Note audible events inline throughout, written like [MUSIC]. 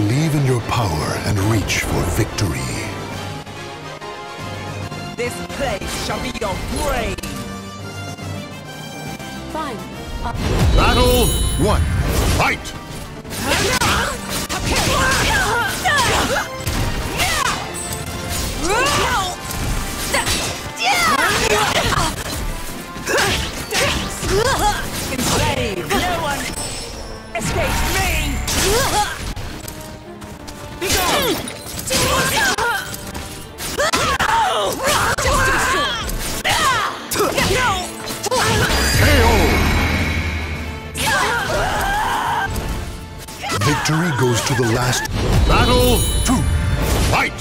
Believe in your power and reach for victory. This place shall be your grave. Fine. Battle one. Fight! Victory goes to the last. Battle to Fight!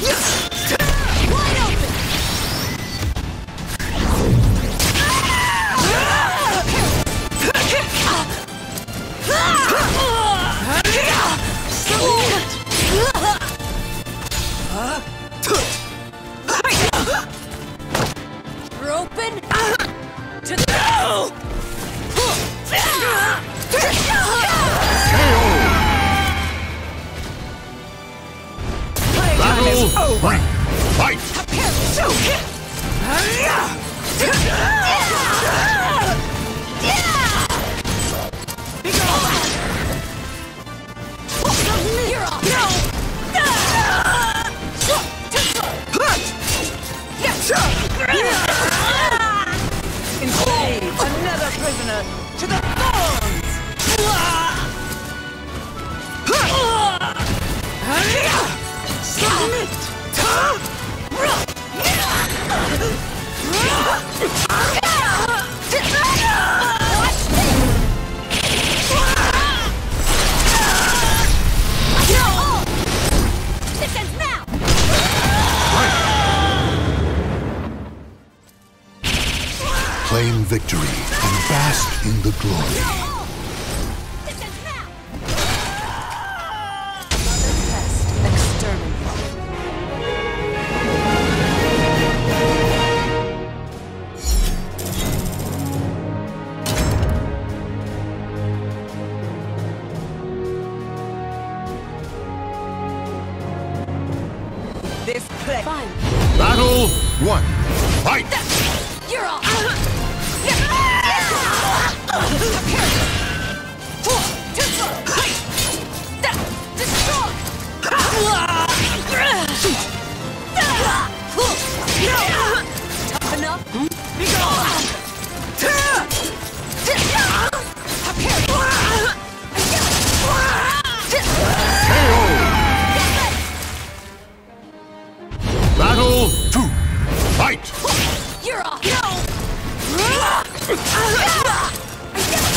[LAUGHS] You're over. Fight! Victory and bask in the glory. Battle one. Fight! You're off. Two. Fight! You're off. Be [LAUGHS] ah.